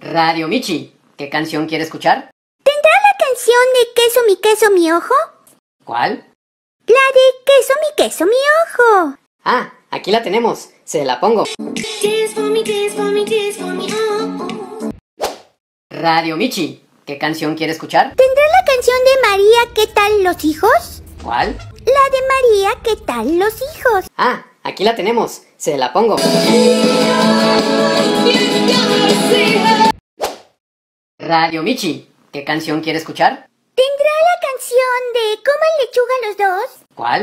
Radio Michi, ¿qué canción quiere escuchar? ¿Tendrá la canción de Queso mi queso mi ojo? ¿Cuál? La de Queso mi queso mi ojo. Ah, aquí la tenemos. Se la pongo. Radio Michi, ¿qué canción quiere escuchar? ¿Tendrá la canción de María ¿Qué tal los hijos? ¿Cuál? La de María ¿Qué tal los hijos? Ah, aquí la tenemos. Se la pongo. Radio Michi, ¿qué canción quiere escuchar? ¿Tendrá la canción de Coman lechuga los dos? ¿Cuál?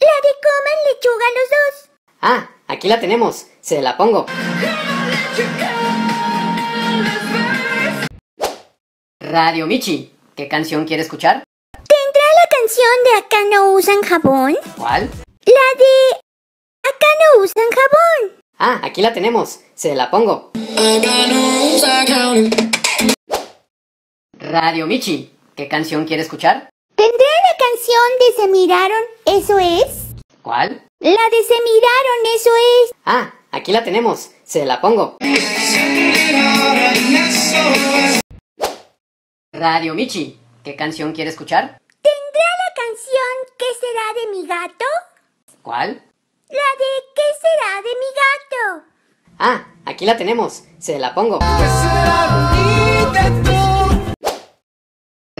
La de Coman lechuga los dos. Ah, aquí la tenemos. Se la pongo. Radio Michi, ¿qué canción quiere escuchar? ¿Tendrá la canción de Acá no usan jabón? ¿Cuál? La de Acá no usan jabón. Ah, aquí la tenemos. Se la pongo. Radio Michi, ¿qué canción quiere escuchar? ¿Tendrá la canción de Se miraron? ¿Eso es? ¿Cuál? La de Se miraron, eso es. Ah, aquí la tenemos. Se la pongo. Radio Michi, ¿qué canción quiere escuchar? ¿Tendrá la canción ¿Qué será de mi gato? ¿Cuál? La de ¿Qué será de mi gato? Ah, aquí la tenemos. Se la pongo.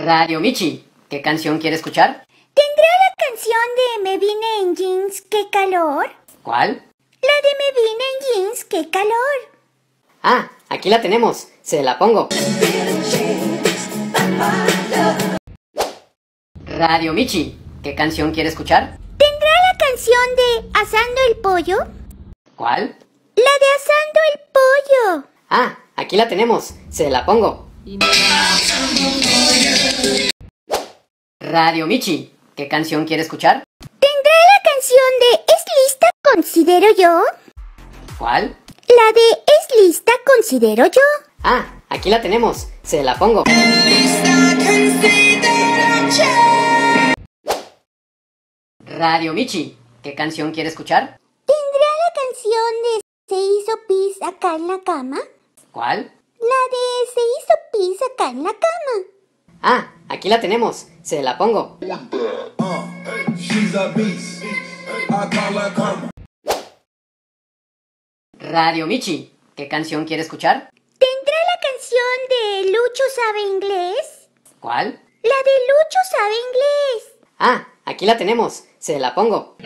Radio Michi, ¿qué canción quiere escuchar? ¿Tendrá la canción de Me vine en jeans, qué calor? ¿Cuál? La de Me vine en jeans, qué calor. Ah, aquí la tenemos. Se la pongo. Radio Michi, ¿qué canción quiere escuchar? ¿Tendrá la canción de Asando el pollo? ¿Cuál? La de Asando el pollo. Ah, aquí la tenemos. Se la pongo. Radio Michi, ¿qué canción quiere escuchar? ¿Tendrá la canción de ¿Es lista, considero yo? ¿Cuál? La de ¿Es lista, considero yo? Ah, aquí la tenemos. Se la pongo. Radio Michi, ¿qué canción quiere escuchar? ¿Tendrá la canción de ¿Se hizo pis acá en la cama? ¿Cuál? La de ¿Se hizo pis acá en la cama? Ah, aquí la tenemos. Se la pongo. Radio Michi, ¿qué canción quiere escuchar? ¿Tendrá la canción de Lucho sabe inglés? ¿Cuál? La de Lucho sabe inglés. Ah, aquí la tenemos. Se la pongo.